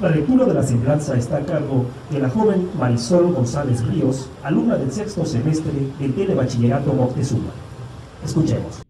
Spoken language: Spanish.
La lectura de la semblanza está a cargo de la joven Marisol González Ríos, alumna del sexto semestre del Telebachillerato Moctezuma. Escuchemos.